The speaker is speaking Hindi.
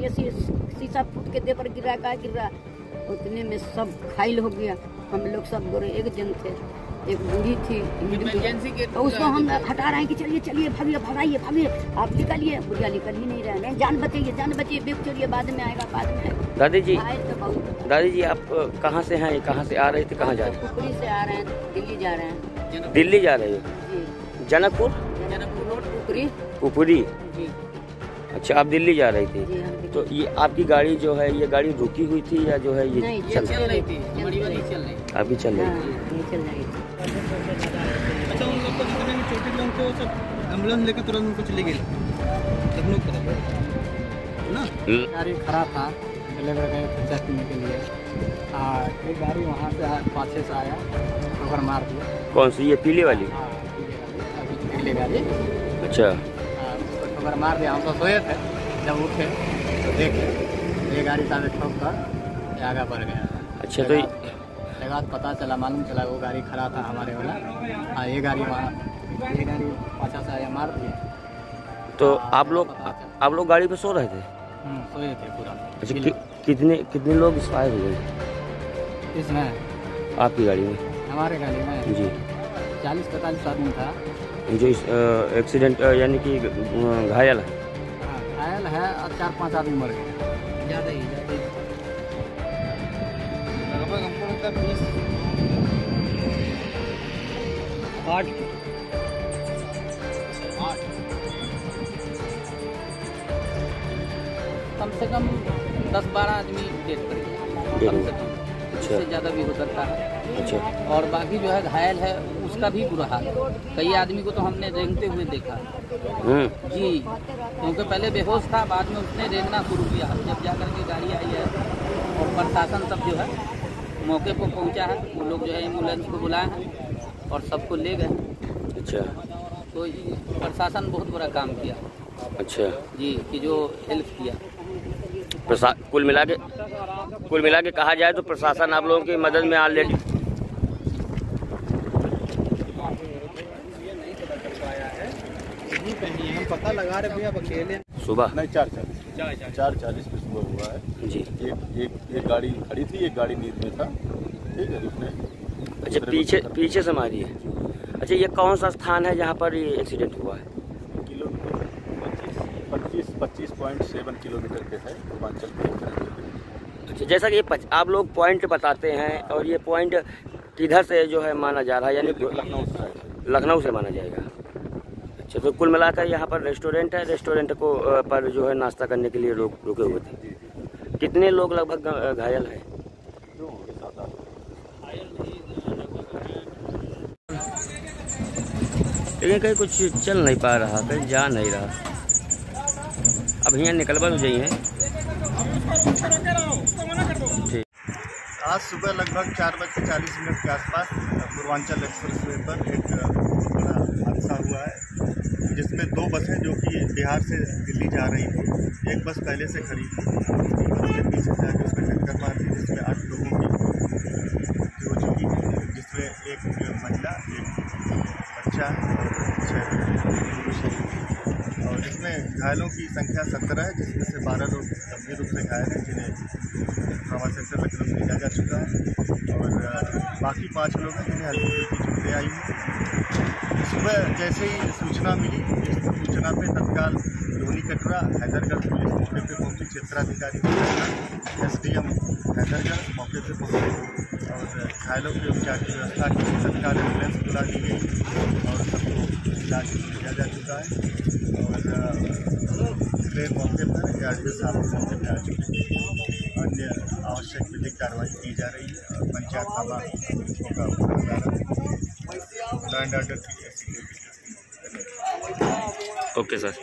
इमरजेंसी के दे पर गिरा कहे गिरा उतने में सब घायल हो गया। हम लोग सब गोरे एक जन थे एक बूढ़ी थी तो उसको हम हटा रहे हैं कि चलिए चलिए भागिए भगाइए भागिए आप निकलिए। बुढ़िया निकल ही नहीं रहे हैं। जान बचाइए जान बचिए बेग चलिए बाद में आएगा बाद में आएगा। दादी जी आए तो बहुत। दादी जी आप कहाँ से हैं? कहाँ से आ रहे थे? कहाँ जा रहे कुकरी से आ रहे हैं दिल्ली जा रहे हैं। हैं दिल्ली जा रहे हैं? जनकपुर? जनकपुर रोड उपरी जी। अच्छा आप दिल्ली जा रही थी? तो ये आपकी गाड़ी जो है ये गाड़ी रुकी हुई थी या जो है ये नहीं, चल चल रही थी। वाली चल रही थी। अभी चल हाँ, रही थी? ये चल रही थी। अच्छा उन लोग को जितने लोगों को सब एंबुलेंस लेकर तुरंत उनको चले गए। सब लोग ना? गाड़ी खड़ा था डिलीवर गए के लिए। आ, एक गाड़ी वहाँ से पाछे से आया मार दिया। कौन सी ये पीली वाली? हाँ, पीले गाड़ी, अभी पीले गाड़ी अच्छा। ठोकर मार दिया हम तो सोए थे। जब उठे तो देखे ये गाड़ी सामने ठोक कर आगे बढ़ गया। अच्छा तो ये- उसके बाद पता चला मालूम चला वो गाड़ी खड़ा था हमारे वाला। हाँ ये गाड़ी वहाँ ये गाड़ी पाछा से आया मार दिया तो आप लोग आप लोग गाड़ी पे सो रहे थे? हम्म, सोए थे पूरा। अच्छा कि, कितने कितने लोग एक्सपायर हो गए इसमें? आपकी गाड़ी में? हमारे गाड़ी में। जी। चालीस पैंतालीस आदमी था। जो इस एक्सीडेंट यानी कि घायल है? हाँ, घायल है और चार पाँच आदमी मर गए। ज़्यादा ही लगभग हमको लगता है बीस। आठ। कम से कम दस बारह आदमी कर गया कम से कम। अच्छा। इससे ज़्यादा भी हो सकता है। अच्छा। और बाकी जो है घायल है उसका भी बुरा हाल। कई आदमी को तो हमने रेंगते हुए देखा। हम्म। जी क्योंकि पहले बेहोश था बाद में उसने रेंगना शुरू किया। जब जा करके गाड़ी आई है और प्रशासन सब जो है मौके पर पहुँचा है। वो लोग जो है एंबुलेंस को बुलाए हैं और सबको ले गए। अच्छा। तो प्रशासन बहुत बड़ा काम किया। अच्छा। जी कि जो हेल्प किया। कुल मिला के? कुल मिला के कहा जाए तो प्रशासन आप लोगों की मदद में ऑलरेडी नहीं पहनी पता लगा रहे भैया अकेले सुबह। नहीं चार चालीस। चार चालीस पे सुबह हुआ है। जी। एक एक एक गाड़ी खड़ी थी एक गाड़ी नींद में था। ठीक है उसने अच्छा पीछे पीछे से मारी है। अच्छा ये कौन सा स्थान है जहाँ पर ये एक्सीडेंट हुआ है? किलोमीटर पच्चीस पच्चीस पॉइंट सेवन किलोमीटर पे है पूर्वांचल अच्छा जैसा कि ये पच, आप लोग पॉइंट बताते हैं और ये पॉइंट किधर से जो है माना जा रहा है यानी लखनऊ साइड लखनऊ से माना जाएगा। अच्छा तो कुल मिलाकर यहाँ पर रेस्टोरेंट है रेस्टोरेंट को पर जो है नाश्ता करने के लिए लोग रुके हुए थे। कितने लोग लगभग घायल हैं? लेकिन कहीं कुछ चल नहीं पा रहा कहीं जा नहीं रहा। अब यहाँ निकलवा हो जाइए। आज सुबह लगभग चार बज के चालीस मिनट के आसपास, पूर्वांचल एक्सप्रेस वे पर एक बड़ा हादसा हुआ है, जिसमें दो बसें जो कि बिहार से दिल्ली जा रही थी, एक बस पहले से खड़ी थी पीछे से आके उसमें टक्कर मार दी, जिसमें आठ लोगों की हो चुकी है जिसमें एक महिला, एक बच्चा और छः और इसमें घायलों की संख्या सत्रह है, जिसमें से बारह लोग गंभीर रूप से घायल हैं, जिन्हें ट्रामा सेंटर लखनऊ भेजा जा चुका है और अ, बाकी पाँच लोग हैं, जिन्हें हल्की फुल्की चोटें आई हैं। सुबह जैसे ही सूचना मिली सूचना पे तत्काल धोनी कटरा, हैदरगढ़ पुलिस मौके पे पहुँची, क्षेत्राधिकारी एस डी एम हैदरगढ़ मौके पे पहुँचे और घायलों के उपचार की व्यवस्था की। तत्काल एंबुलेंस बुला दी गई और सबको इलाज किया जा चुका है और मौके पर या साहब मौके पर आ चुके हैं। अन्य आवश्यक कार्रवाई की जा रही है और पंचायत सभा का है लैंड ऑर्डर की है। Okay sir